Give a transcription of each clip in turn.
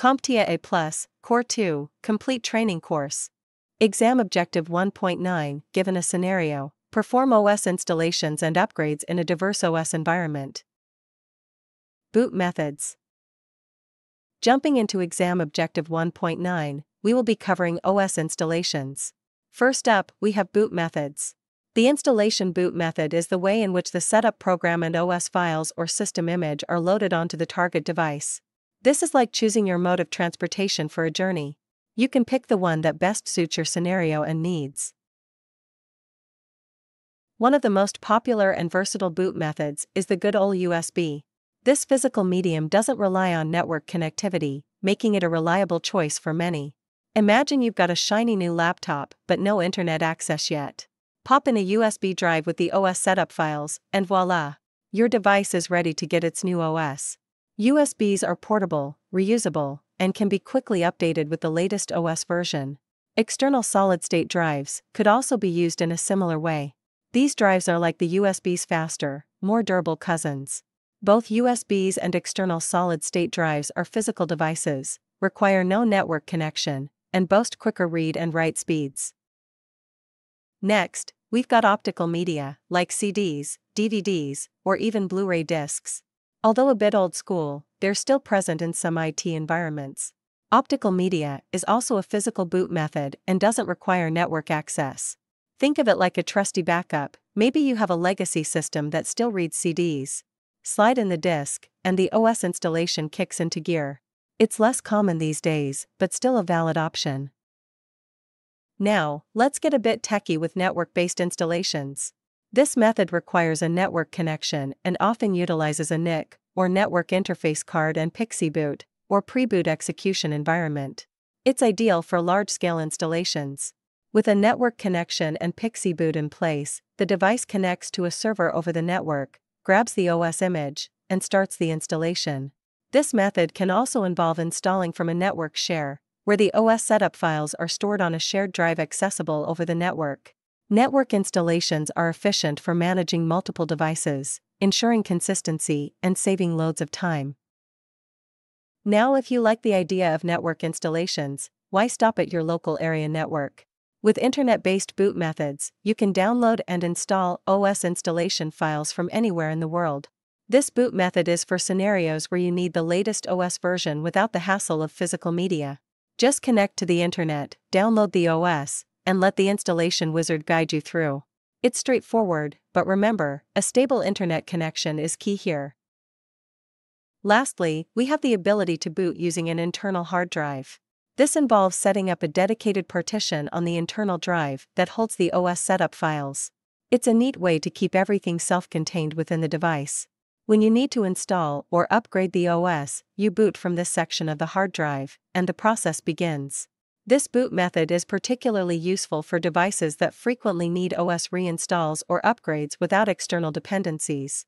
CompTIA A+, Core 2, Complete Training Course. Exam Objective 1.9 Given a scenario, perform OS installations and upgrades in a diverse OS environment. Boot Methods Jumping into Exam Objective 1.9, we will be covering OS installations. First up, we have boot methods. The installation boot method is the way in which the setup program and OS files or system image are loaded onto the target device. This is like choosing your mode of transportation for a journey. You can pick the one that best suits your scenario and needs. One of the most popular and versatile boot methods is the good old USB. This physical medium doesn't rely on network connectivity, making it a reliable choice for many. Imagine you've got a shiny new laptop but no internet access yet. Pop in a USB drive with the OS setup files, and voila! Your device is ready to get its new OS. USBs are portable, reusable, and can be quickly updated with the latest OS version. External solid state drives could also be used in a similar way. These drives are like the USB's faster, more durable cousins. Both USBs and external solid state drives are physical devices, require no network connection, and boast quicker read and write speeds. Next, we've got optical media, like CDs, DVDs, or even Blu ray discs. Although a bit old school, they're still present in some IT environments. Optical media is also a physical boot method and doesn't require network access. Think of it like a trusty backup, maybe you have a legacy system that still reads CDs. Slide in the disk, and the OS installation kicks into gear. It's less common these days, but still a valid option. Now, let's get a bit techy with network based installations. This method requires a network connection and often utilizes a NIC, or Network Interface Card and PXE boot, or pre boot execution environment. It's ideal for large scale installations. With a network connection and PXE boot in place, the device connects to a server over the network, grabs the OS image, and starts the installation. This method can also involve installing from a network share, where the OS setup files are stored on a shared drive accessible over the network. Network installations are efficient for managing multiple devices, ensuring consistency and saving loads of time. Now, if you like the idea of network installations, why stop at your local area network? With internet based boot methods, you can download and install OS installation files from anywhere in the world. This boot method is for scenarios where you need the latest OS version without the hassle of physical media. Just connect to the internet, download the OS, and let the installation wizard guide you through. It's straightforward, but remember, a stable internet connection is key here. Lastly, we have the ability to boot using an internal hard drive. This involves setting up a dedicated partition on the internal drive that holds the OS setup files. It's a neat way to keep everything self contained within the device. When you need to install or upgrade the OS, you boot from this section of the hard drive, and the process begins. This boot method is particularly useful for devices that frequently need OS reinstalls or upgrades without external dependencies.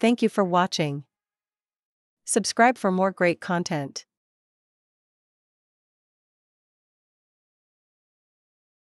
Thank you for watching. Subscribe for more great content.